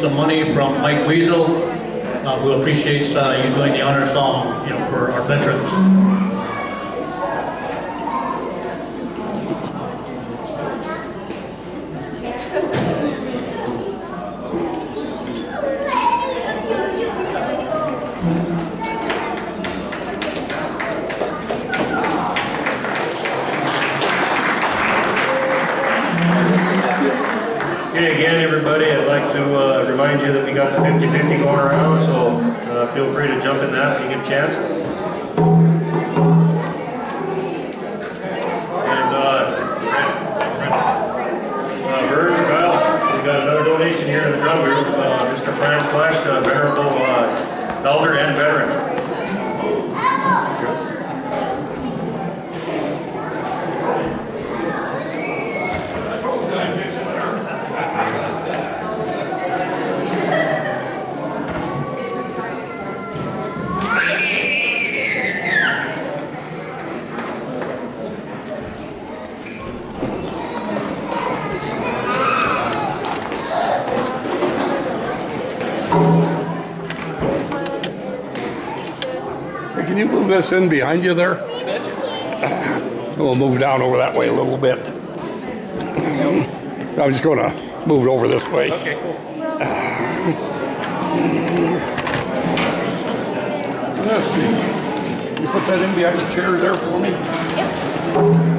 some money from Mike Weasel, uh, who appreciates uh, you doing the honor song, you know, for our veterans. 50-50 going around, so uh, feel free to jump in that if you get a chance. And uh, uh, Bert, Kyle, we got another donation here in the drum group. Uh, Mr. Fran Flesch, uh, venerable uh, elder and veteran. Hey, Can you move this in behind you there? We'll move down over that way a little bit. I'm just gonna move it over this way. Okay, cool. You put that in behind the chair there for me?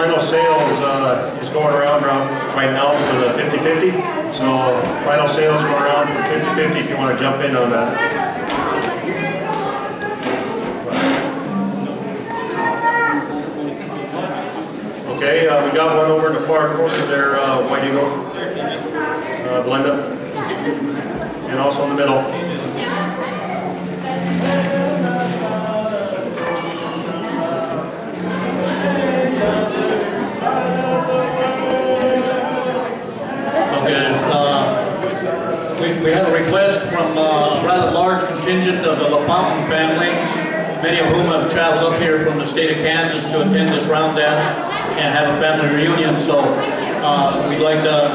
Final sales uh, is going around around right now for the 50/50. So final sales going around for 50/50 if you want to jump in on that. Okay, uh, we got one over in the far corner there, uh, White Eagle, uh, Glenda, and also in the middle. We, have a request from uh, a rather large contingent of the LaFountain family, many of whom have traveled up here from the state of Kansas to attend this round dance and have a family reunion, so, uh, we'd like to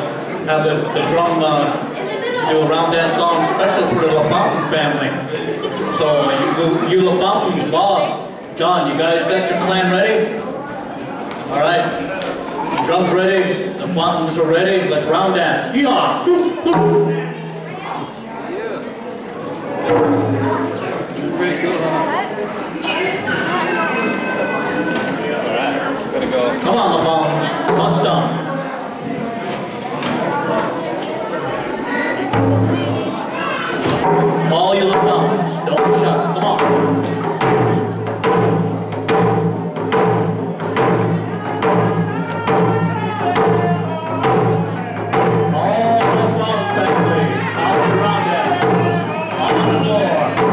have the, the drum, uh, do a round dance song special for the LaFountain family. So, you, you LaFountains, Bob, John, you guys got your clan ready? All right, the drum's ready, the fountains are ready, let's round dance. Yeehaw! On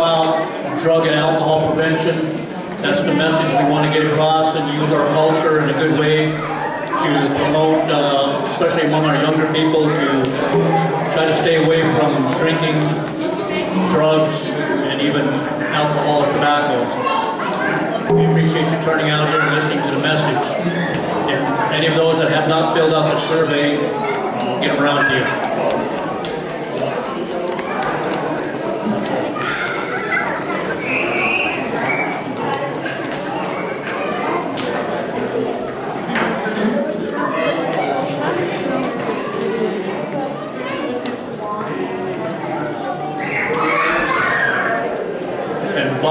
about drug and alcohol prevention. That's the message we want to get across and use our culture in a good way to promote, uh, especially among our younger people, to try to stay away from drinking, drugs, and even alcohol or tobacco. We appreciate you turning out here and listening to the message. And any of those that have not filled out the survey, get around to you.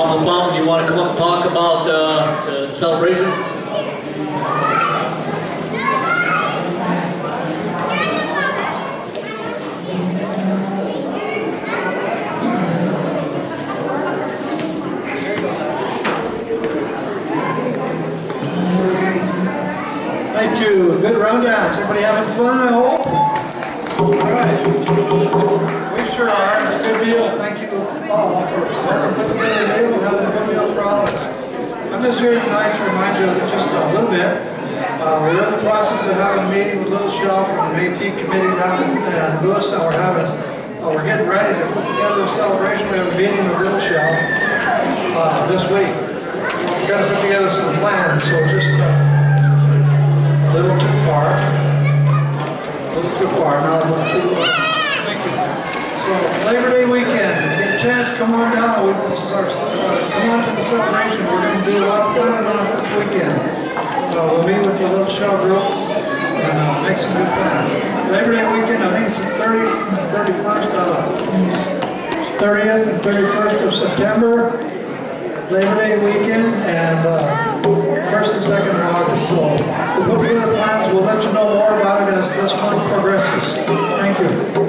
LeBlanc, do you want to come up and talk about uh, the celebration? Thank you. Good rundown. Everybody having fun, I hope? All right. We sure are. It's a good deal. Thank you helping a having a good meal for all of us. I'm just here tonight to remind you just a little bit. Uh, we're in the process of having a meeting with Little Shell from the Métis Committee down in uh, Lewis, and we're having, uh, we're getting ready to put together a celebration. We have a meeting with Little Shell uh, this week. We've got to put together some plans, so just uh, a little too far. A little too far, not a little too. Thank you. So Labor Day weekend, chance, come on down. This is our, uh, come on to the celebration. We're going to do a lot of fun this weekend. Uh, we'll meet with the Little Shell group and uh, make some good plans. Labor Day weekend, I think it's the 30th, 31st of, 30th and 31st of September. Labor Day weekend and uh, first and second of August. So we'll put together plans. We'll let you know more about it as this month progresses. Thank you.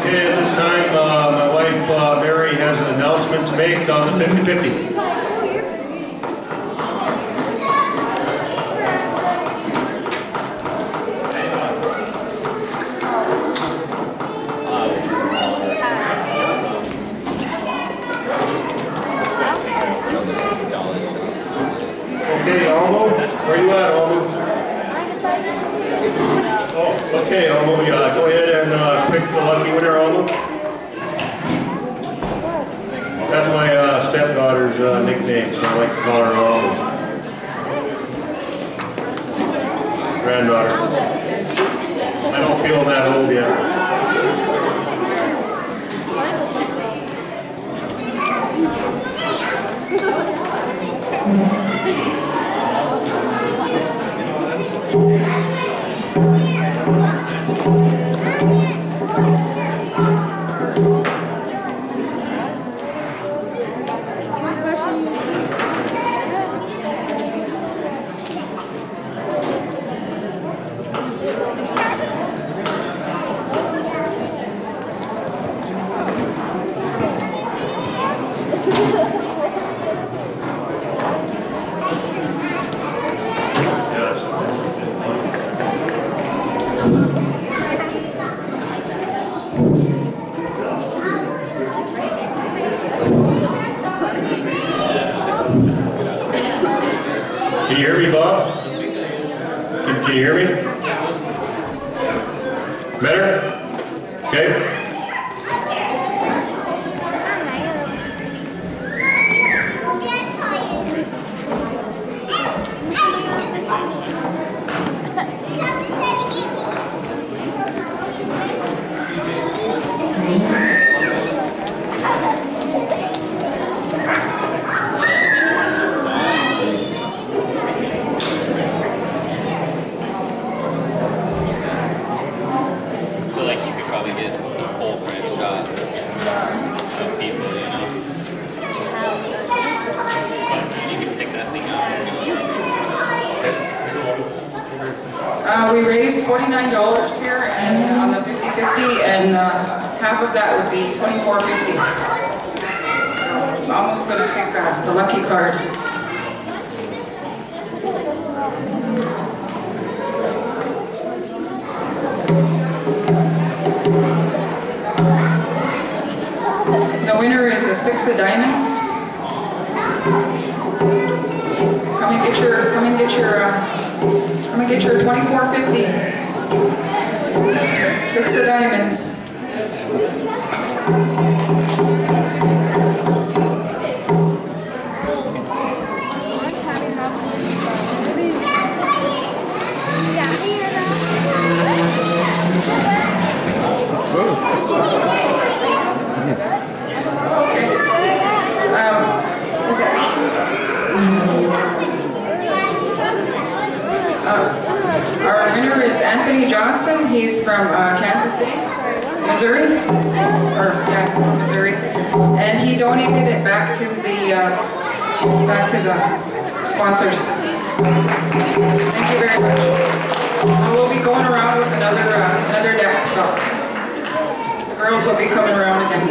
Okay, at this time, uh, my wife uh, Mary has an make on the 50-50. Okay, Almo, where you at, Almo? Oh, okay, Almo, yeah, go ahead and uh, pick the lucky winner, Almo. That's my uh, stepdaughter's uh, nickname, so I like to call her Almo. Granddaughter. I don't feel that old yet. Yes. Better? Okay. Johnson. He's from uh, Kansas City, Missouri. Or, yeah, Missouri. And he donated it back to the, uh, back to the sponsors. Thank you very much. And We'll be going around with another, uh, another deck, so the girls will be coming around again.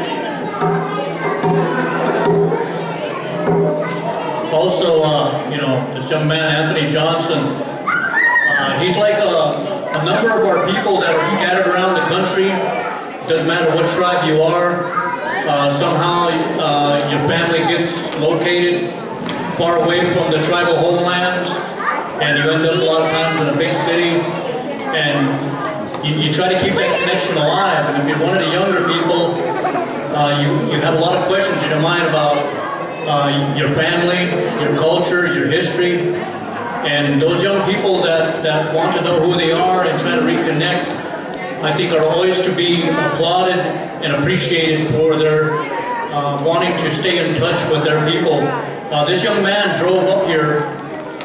Also, uh, you know, this young man, Anthony Johnson, uh, he's like a, a number of our people that are scattered around the country. Doesn't matter what tribe you are. Uh, somehow, uh, your family gets located far away from the tribal homelands, and you end up a lot of times in a big city, and you, you try to keep that connection alive. And if you're one of the younger people, uh, you, you have a lot of questions in your mind about uh, your family, your culture, your history. And those young people that, that want to know who they are and try to reconnect, I think are always to be applauded and appreciated for their uh, wanting to stay in touch with their people. Uh, this young man drove up here.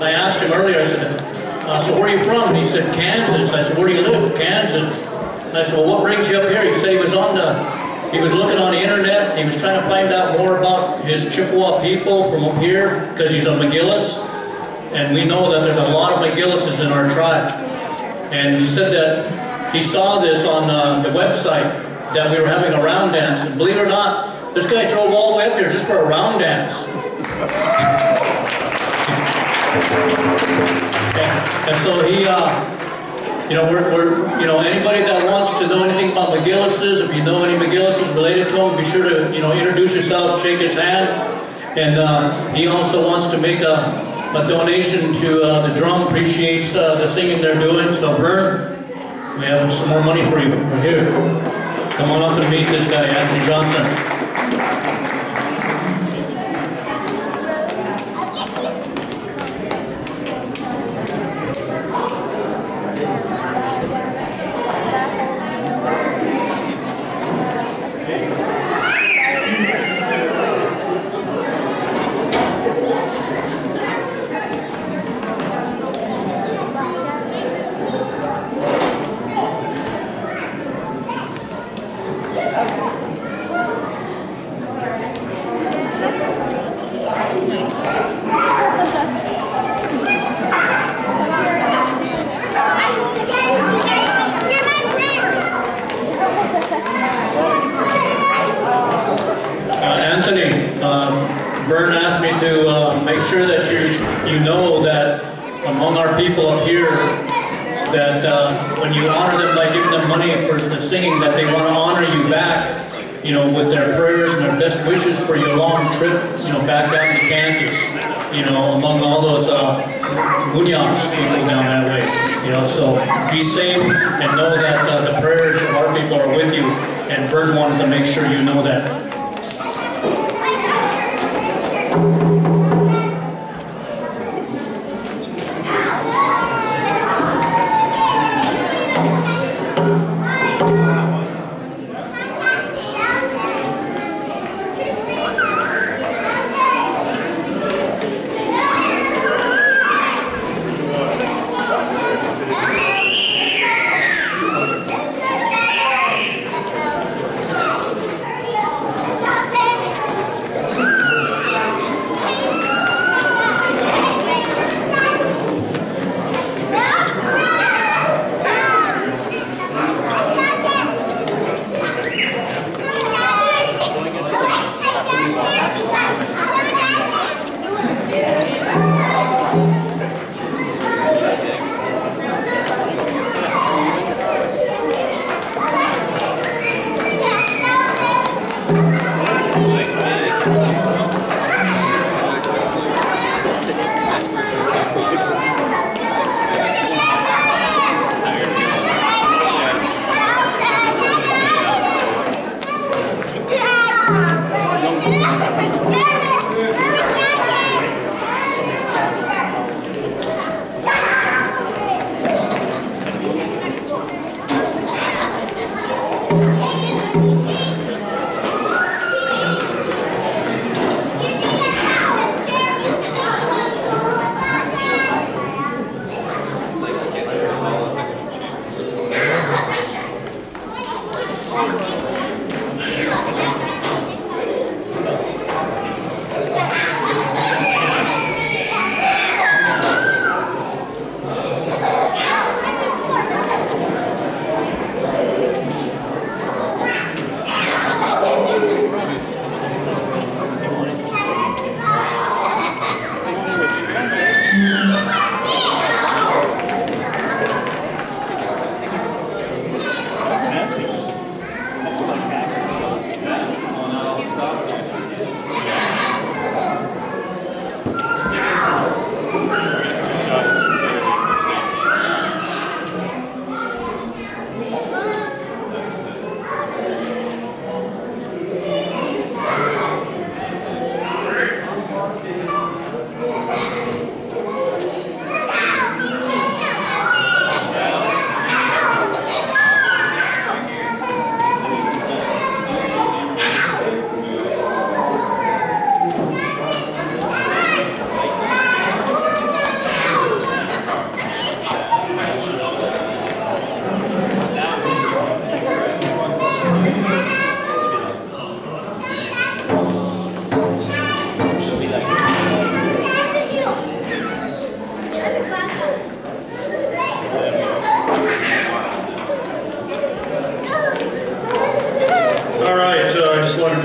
I asked him earlier, I said, uh, so where are you from? He said, Kansas. I said, where do you live? Kansas. I said, well, what brings you up here? He said he was on the, he was looking on the internet. He was trying to find out more about his Chippewa people from up here because he's a McGillis. And we know that there's a lot of McGillises in our tribe. And he said that he saw this on uh, the website that we were having a round dance. And believe it or not, this guy drove all the way up here just for a round dance. And, and so he, uh, you know, we're, we're, you know, anybody that wants to know anything about McGillis's, if you know any McGillis's related to him, be sure to, you know, introduce yourself, shake his hand. And uh, he also wants to make a, a donation to uh, the drum, appreciates uh, the singing they're doing. So Vern, we have some more money for you. We're here. Come on up and meet this guy, Anthony Johnson. Uh, Anthony, um, Vern asked me to uh, make sure that you, you know that among our people up here, that uh, when you honor them by giving them money for the singing, that they want to honor you back, you know, with their prayers and their best wishes for your long trip, you know, back down to Kansas, you know, among all those uh, Munyans people down that way, you know, so be safe and know that uh, the prayers of our people are with you, and Vern wanted to make sure you know that.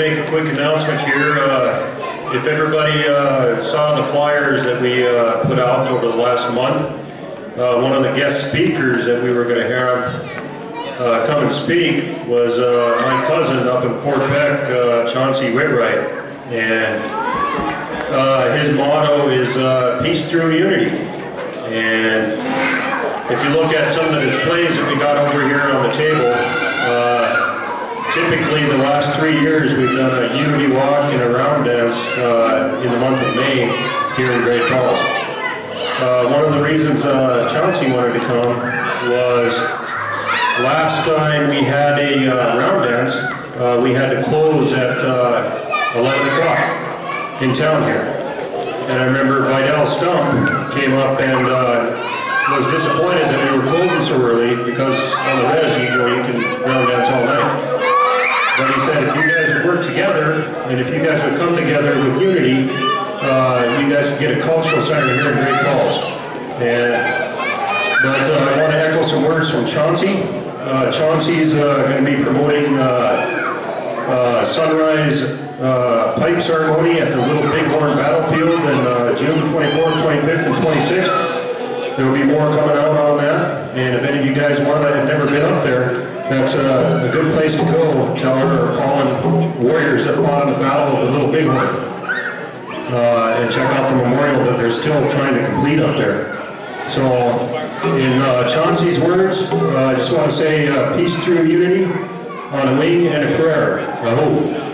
Quick announcement here. Uh, If everybody uh, saw the flyers that we uh, put out over the last month, uh, one of the guest speakers that we were going to have uh, come and speak was uh, my cousin up in Fort Peck, Chauncey Whitright. And his motto is peace through unity. And if you look at some of the displays that we got over here on the table, typically the last three years we've done a unity walk and a round dance uh, in the month of May here in Great Falls. Uh, one of the reasons uh, Chauncey wanted to come was last time we had a uh, round dance, uh, we had to close at uh, 11 o'clock in town here. And I remember Vidal Stump came up and was disappointed that we were closing so early because on the res, you know, you can round dance all night. He said if you guys would work together and if you guys would come together with unity, uh, you guys could get a cultural center here in Great Falls. And, but uh, I want to echo some words from Chauncey. Uh, Chauncey's uh, going to be promoting uh, uh, sunrise pipe ceremony at the Little Bighorn Battlefield in June 24th, 25th, and 26th. There will be more coming out on that, and if any of you guys want to, have never been up there, that's uh, a good place to go to our fallen warriors that fought in the Battle of the Little Bighorn. Uh, and check out the memorial that they're still trying to complete up there. So, in uh, Chauncey's words, uh, I just want to say uh, peace through unity on a wing and a prayer. I hope.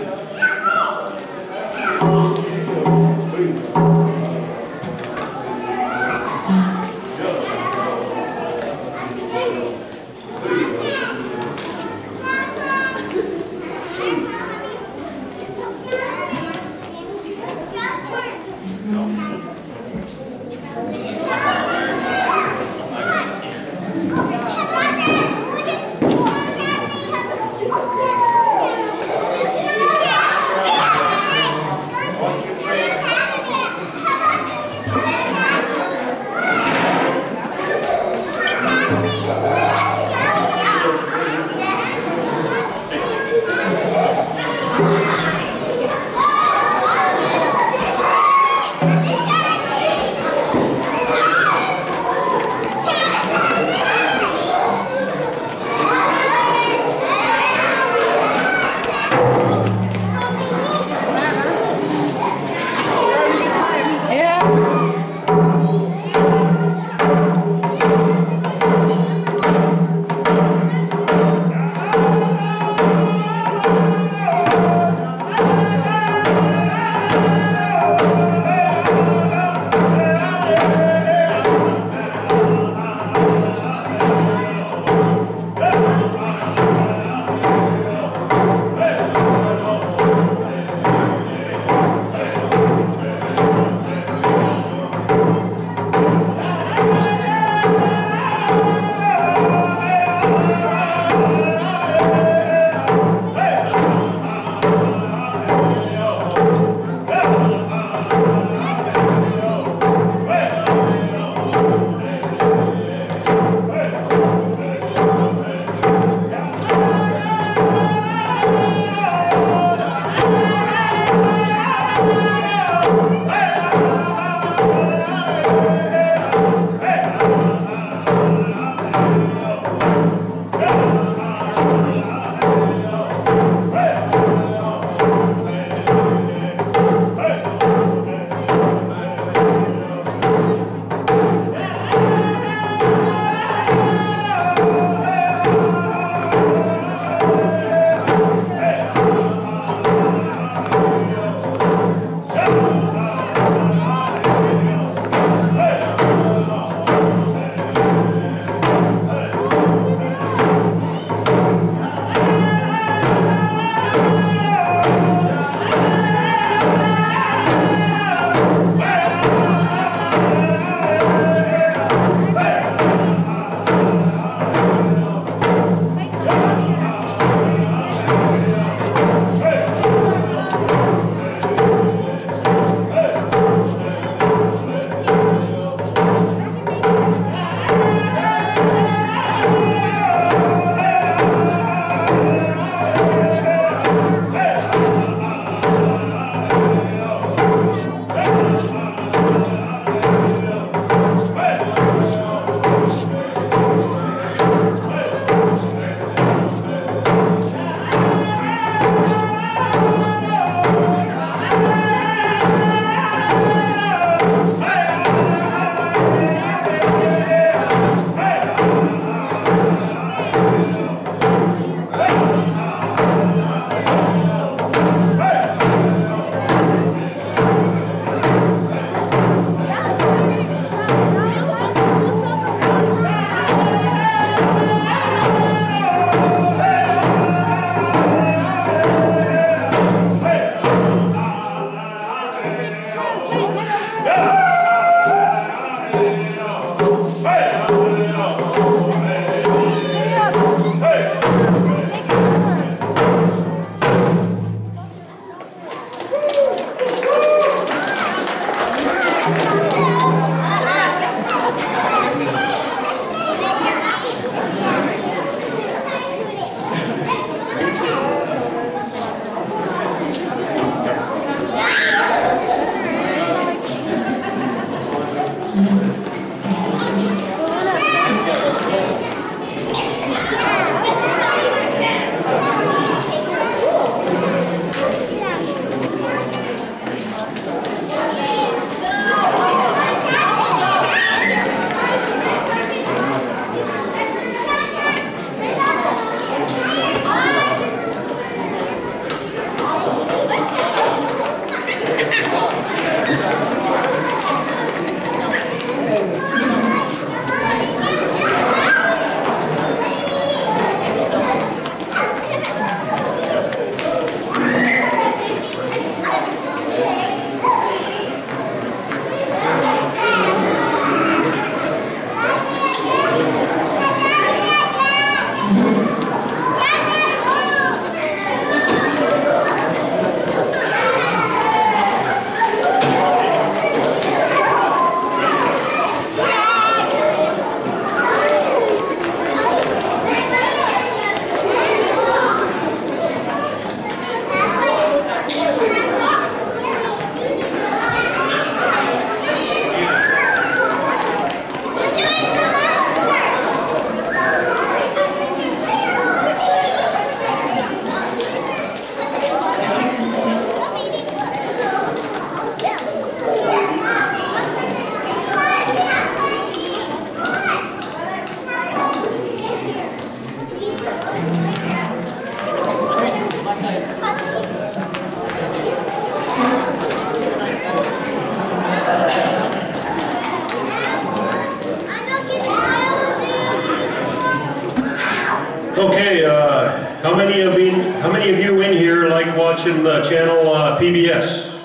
Okay, uh, how many of you, how many of you in here like watching the channel uh, PBS?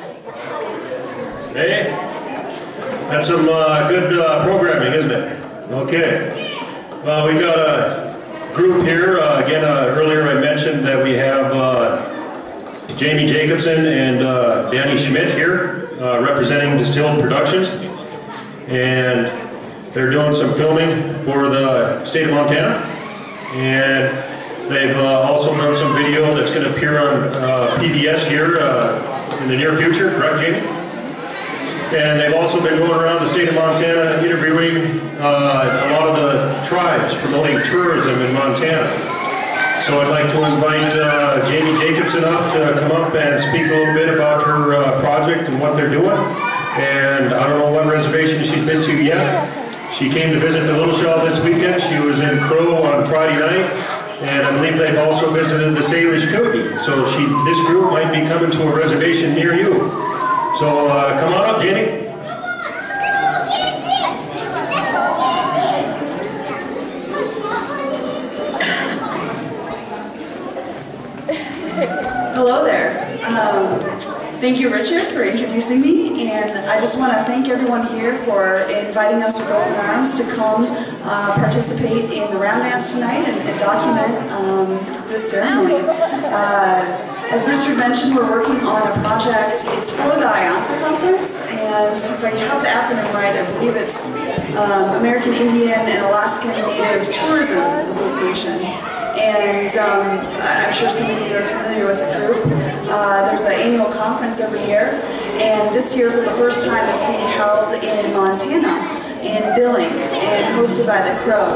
Hey? That's some uh, good uh, programming, isn't it? Okay. Uh, we've got a group here. Uh, again, uh, earlier I mentioned that we have Jamie Jacobson and Danny Schmidt here representing Distilled Productions. And they're doing some filming for the state of Montana. And they've uh, also done some video that's going to appear on uh, PBS here uh, in the near future, correct, Jamie? And they've also been going around the state of Montana interviewing uh, a lot of the tribes, promoting tourism in Montana. So I'd like to invite uh, Jamie Jacobson up to come up and speak a little bit about her project and what they're doing. And I don't know what reservation she's been to yet. She came to visit the Little Shell this weekend. She was in Crow on Friday night. And I believe they've also visited the Salish Kootenai. So she, this group might be coming to a reservation near you. So uh, come on up, Jenny. Hello there. Um, thank you, Richard, for introducing me, and I just want to thank everyone here for inviting us with open arms to come uh, participate in the round dance tonight and, and document um, this ceremony. Uh, as Richard mentioned, we're working on a project. It's for the IANTA conference, and if I have the acronym right, I believe it's um, American Indian and Alaskan Native Tourism Association. And um, I'm sure some of you are familiar with the group. Uh, there's an annual conference every year, and this year, for the first time, it's being held in Montana, in Billings, and hosted by the Crow.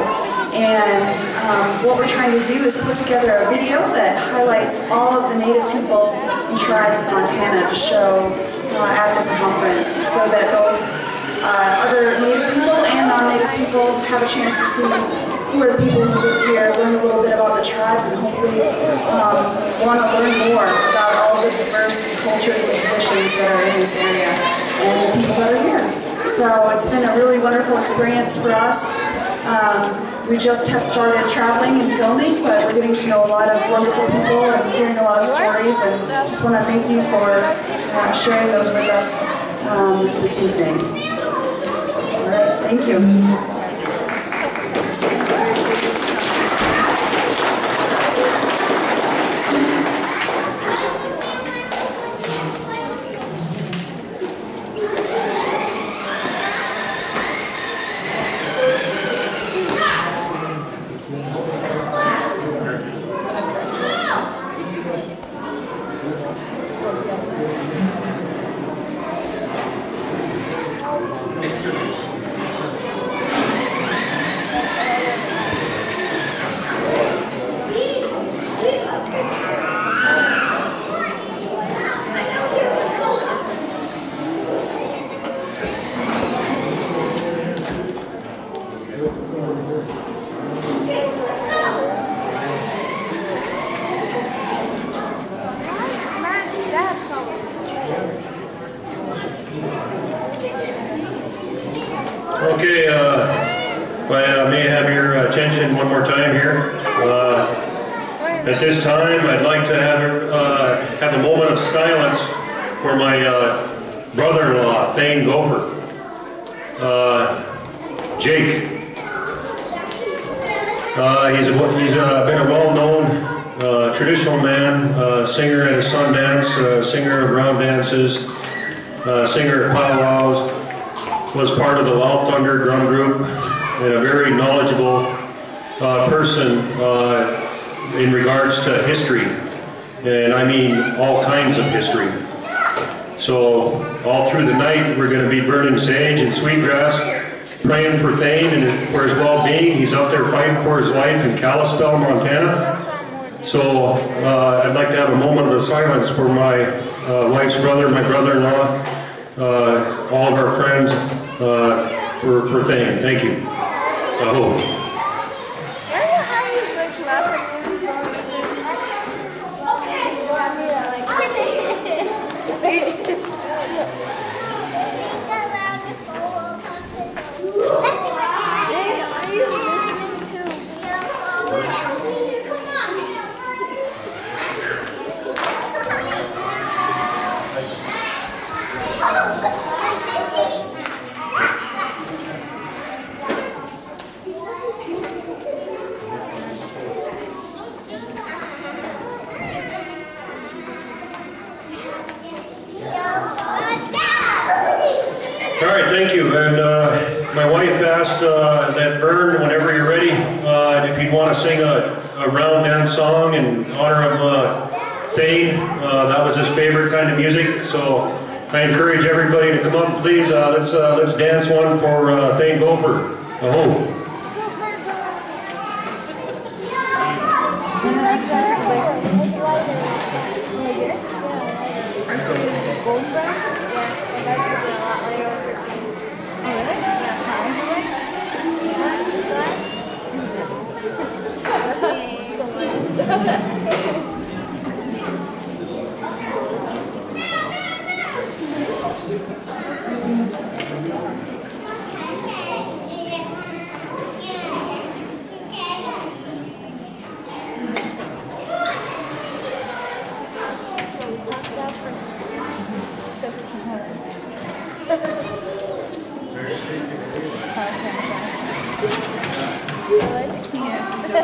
And um, what we're trying to do is put together a video that highlights all of the Native people and tribes of Montana to show uh, at this conference, so that both uh, other Native people and non-Native people have a chance to see who are the people who live here, learn a little bit about the tribes, and hopefully um, want to learn more about all the diverse cultures and traditions that are in this area and the people that are here. So it's been a really wonderful experience for us. Um, we just have started traveling and filming, but we're getting to know a lot of wonderful people and hearing a lot of stories, and just want to thank you for uh, sharing those with us um, this evening. All right, thank you.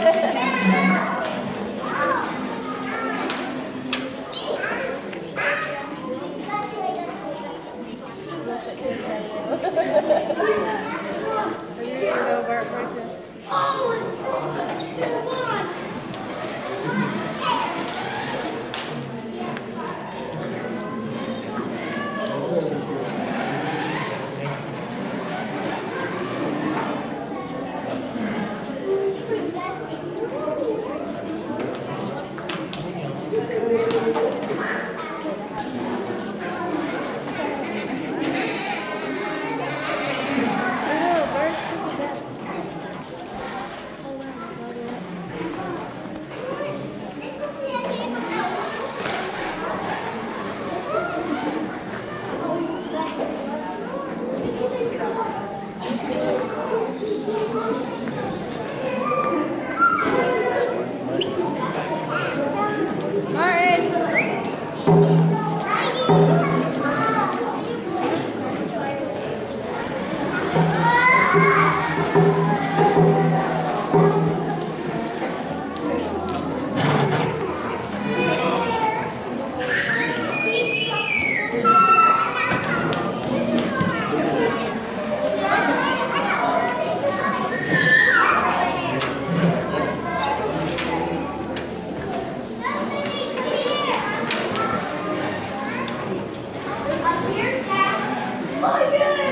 Yeah. Oh my God.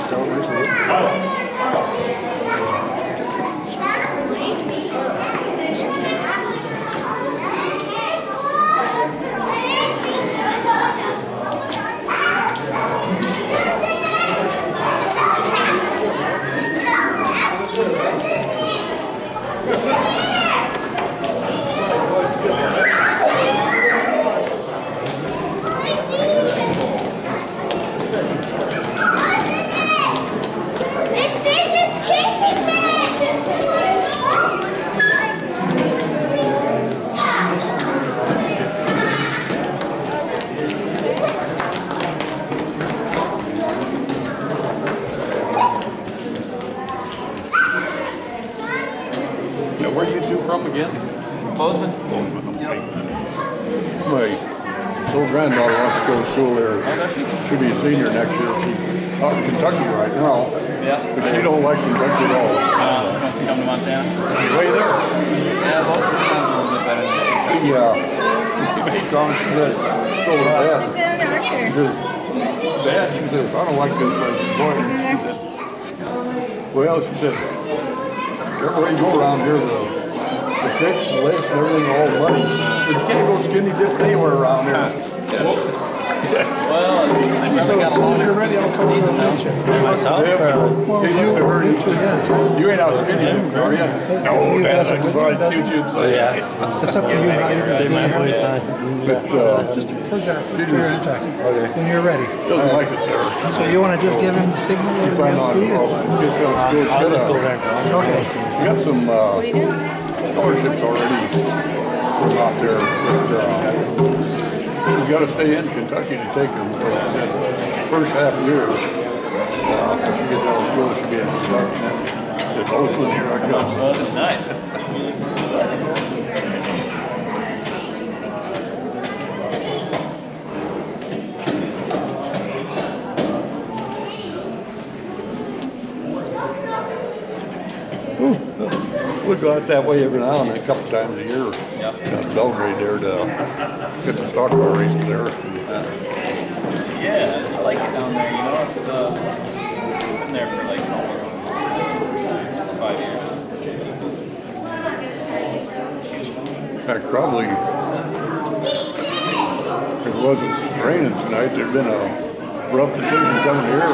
Play granddaughter wants to go to school there. She'll be a senior next year. She's out in Kentucky right now, Yeah. but she don't like Kentucky at all. Uh, want to come to Montana? Way there? Yeah, Bozeman sounds a little bit better than Kentucky. Yeah. Strong, she says, go with dad. Sit down in the She says, Dad, she says, I don't like this place. Boy, Sit she there. well, she said, everywhere you go around here, the, the pits, the lakes, and everything, all muddy. But you can't go skinny dip anywhere around here. Well, they probably got longer ready, I'll come over and you. myself. Yeah, Well, you, you you yeah. Ain't out dipping, are you? No, that's I. Yeah. Up to you you're Say do my on. But, uh, Just for Jack, for Kentucky, when you're ready. doesn't like it there. So you wanna just give him the signal some good I'll just go them. Okay. We got some, uh, scholarships already out there, but, you gotta stay in Kentucky to take them for that first half year. Uh, you get out of school, should be in Kentucky. It's Oakland here, I got. Nice. We go out that way every now and then, a couple times a year. Down Belgrade there to get the stock car races there. Yeah, I like it down there, you know, it's, uh, been there for like almost five years. In fact, probably, if it wasn't raining tonight, there'd been a rough decision coming here or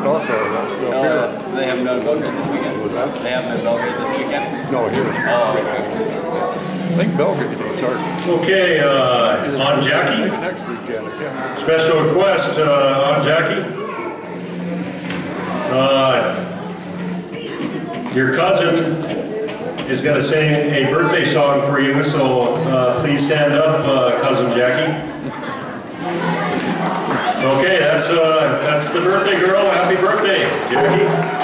stock stuff No, here. they haven't done Belgrade this weekend. Was that? They haven't Belgrade this weekend? No, here. Oh, okay. I think Belgrade they start Okay, uh, on Jackie, special request, uh, on Jackie. Uh, your cousin is gonna sing a birthday song for you, so, uh, please stand up, uh, cousin Jackie. Okay, that's, uh, that's the birthday girl, happy birthday, Jackie.